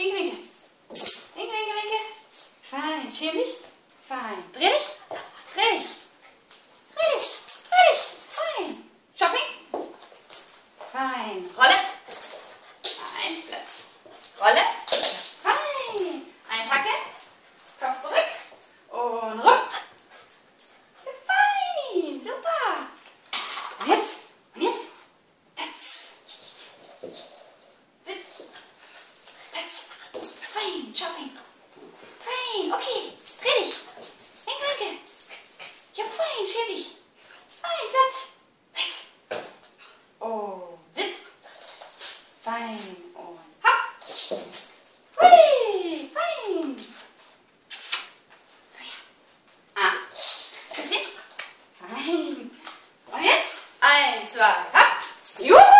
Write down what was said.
Winke, winke, winke. Winke, winke. Fein. Schäm dich. Fein. Dreh dich. Dreh dich. Dreh dich. Dreh dich. Fein. Shopping. Fein. Rolle. Ein Platz. Rolle. Fein. Ein Tacke. Kopf zurück. Und rum. Fein. Super. Und jetzt. Und jetzt. Platz. Sitz. Platz. Fein. Shopping. Fein. Okay. Dreh dich. Winke, winke. Ja, fein. Schäm dich. Fein. Platz. Platz. Oh. Sitz. Fein. Und hopp. Hui. Fein. Ah. Küsschen. Fein. Und jetzt? Eins, zwei, hopp. Juhu.